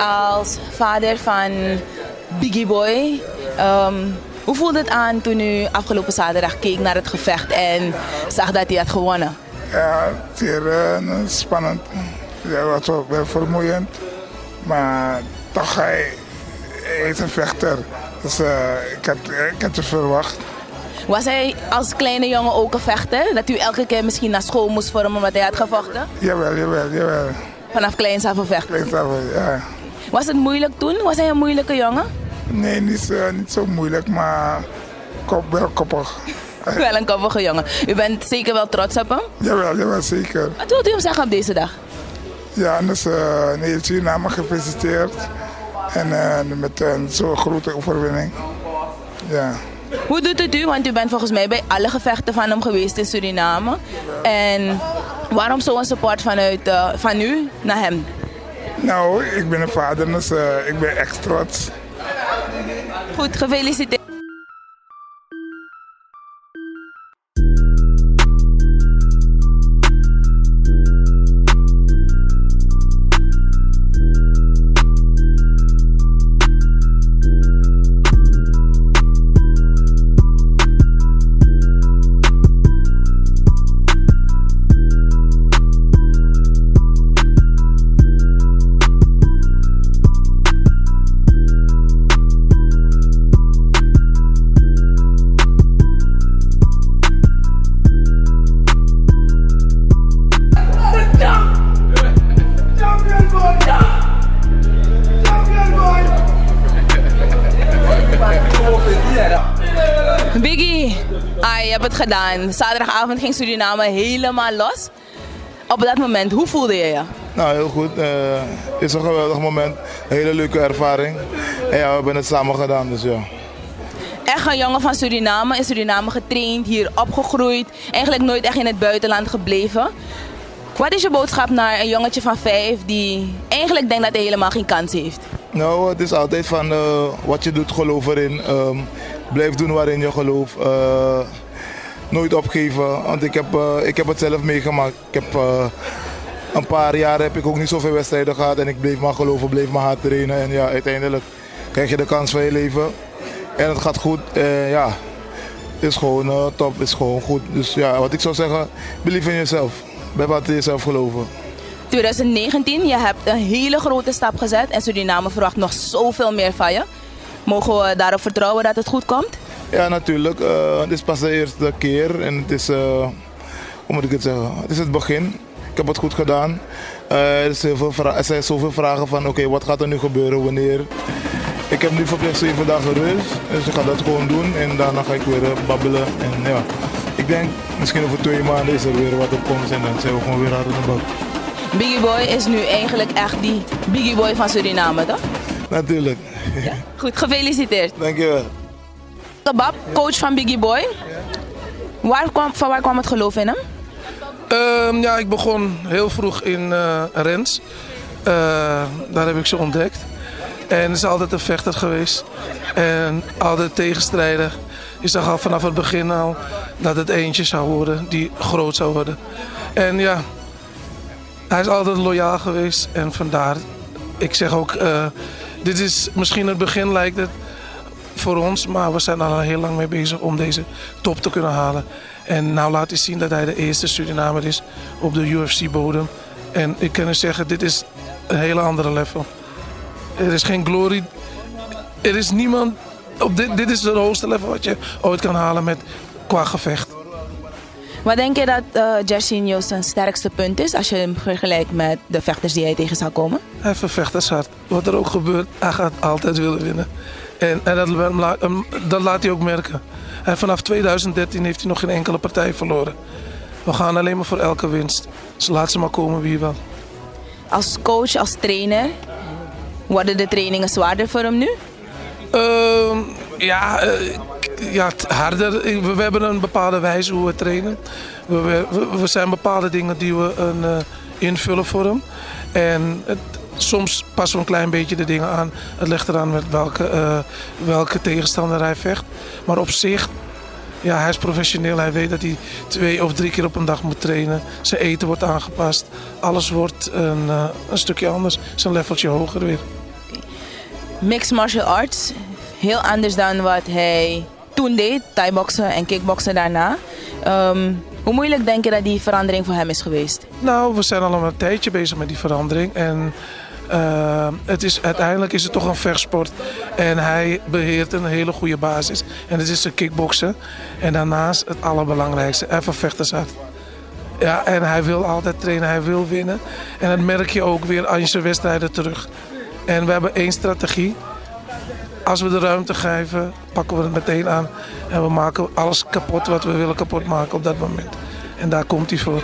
als vader van Biggie Boy. ehm, hoe voelde het aan toen u afgelopen zaterdag keek naar het gevecht en zag dat hij had gewonnen? Ja, zeer eh, spannend. Het was ook wel vermoeiend. Maar toch, hij, is een vechter. Dus eh, ik, had, ik had het verwacht. Was hij als kleine jongen ook een vechter? Dat u elke keer misschien naar school moest voor hem omdat hij had gevochten? Jawel, jawel, jawel. Vanaf kleins af een vechter. Ja. Was het moeilijk toen? Was hij een moeilijke jongen? Nee, niet zo, niet zo moeilijk, maar kop, wel koppig. Wel een koppige jongen. U bent zeker wel trots op hem? Jawel, jawel, zeker. Wat wilt u hem zeggen op deze dag? Ja, dus uh, nee, Suriname gefeliciteerd. En eh, met een zo'n grote overwinning. Ja. Hoe doet het u? Want u bent volgens mij bij alle gevechten van hem geweest in Suriname. En waarom zo'n support vanuit, eh, van u naar hem? Nou, ik ben een vader, dus eh, ik ben echt trots. Goed, gefeliciteerd. Hebt het gedaan. Zaterdagavond ging Suriname helemaal los. Op dat moment, hoe voelde je je? Nou, heel goed. Het is een geweldig moment. Een hele leuke ervaring. En ja, we hebben het samen gedaan, dus ja. Echt een jongen van Suriname, in Suriname getraind, hier opgegroeid. Eigenlijk nooit echt in het buitenland gebleven. Wat is je boodschap naar een jongetje van vijf die eigenlijk denkt dat hij helemaal geen kans heeft? Nou, het is altijd van uh, wat je doet, geloof erin. Um, blijf doen waarin je gelooft. Uh, nooit opgeven, want ik heb, uh, ik heb het zelf meegemaakt. Ik heb, een paar jaar heb ik ook niet zoveel wedstrijden gehad en ik bleef maar geloven, bleef maar hard trainen. En ja, uiteindelijk krijg je de kans van je leven. En het gaat goed. ja, is gewoon top, is gewoon goed. Dus ja, wat ik zou zeggen, believe in jezelf. Altijd in jezelf geloven. 2019, je hebt een hele grote stap gezet en Suriname verwacht nog zoveel meer van je. Mogen we daarop vertrouwen dat het goed komt? Ja, natuurlijk. Uh, het is pas de eerste keer en het is, uh, hoe moet ik het zeggen? Het is het begin. Ik heb het goed gedaan. Uh, er, is heel veel er zijn zoveel vragen van oké, okay, wat gaat er nu gebeuren, wanneer? Ik heb nu verplicht zeven dagen rust, dus ik ga dat gewoon doen en daarna ga ik weer babbelen. En ja, ik denk misschien over twee maanden is er weer wat op komst en dan zijn we gewoon weer hard in de bak. Biggie Boy is nu eigenlijk echt die Biggie Boy van Suriname, toch? Natuurlijk. Ja? Goed, gefeliciteerd. Dankjewel. Kebab, coach van Biggie Boy. Waar kwam, van waar kwam het geloof in hem? Um, ja, ik begon heel vroeg in uh, Rens. Uh, daar heb ik ze ontdekt. En is altijd een vechter geweest. En altijd tegenstrijder. Je zag al vanaf het begin al dat het eentje zou worden die groot zou worden. En ja, hij is altijd loyaal geweest. En vandaar, ik zeg ook, uh, dit is misschien het begin lijkt het voor ons. Maar we zijn al heel lang mee bezig om deze top te kunnen halen. En nou laat hij zien dat hij de eerste Surinamer is op de UFC-bodem. En ik kan u zeggen, dit is een hele andere level. Er is geen glory. Er is niemand. Op dit, dit is het hoogste level wat je ooit kan halen met, qua gevecht. Wat denk je dat uh, Jersinho zijn sterkste punt is als je hem vergelijkt met de vechters die hij tegen zou komen? Hij heeft een vechtershart. Wat er ook gebeurt, hij gaat altijd willen winnen. En, en dat, dat, laat hij ook merken. En vanaf 2013 heeft hij nog geen enkele partij verloren. We gaan alleen maar voor elke winst. Dus laat ze maar komen wie wel. Als coach, als trainer, worden de trainingen zwaarder voor hem nu? Uh, ja, uh, ja, harder. We, hebben een bepaalde wijze hoe we trainen. We, we, zijn bepaalde dingen die we een, uh, invullen voor hem. En het, soms passen we een klein beetje de dingen aan. Het ligt eraan met welke, uh, welke tegenstander hij vecht. Maar op zich, ja, hij is professioneel. Hij weet dat hij twee of drie keer op een dag moet trainen. Zijn eten wordt aangepast. Alles wordt een, uh, een stukje anders. Zijn leveltje hoger weer. mixed martial arts. Heel anders dan wat hij toen deed, thai-boksen en kickboksen daarna. Ehm, hoe moeilijk denk je dat die verandering voor hem is geweest? Nou, we zijn al een tijdje bezig met die verandering. En uh, het is, uiteindelijk is het toch een vechtsport. En hij beheert een hele goede basis. En dat is de kickboksen. En daarnaast het allerbelangrijkste, even vechtershart. Ja, en hij wil altijd trainen, hij wil winnen. En dat merk je ook weer aan zijn wedstrijden terug. En we hebben één strategie. Als we de ruimte geven, pakken we het meteen aan. En we maken alles kapot wat we willen kapot maken op dat moment. En daar komt hij voor.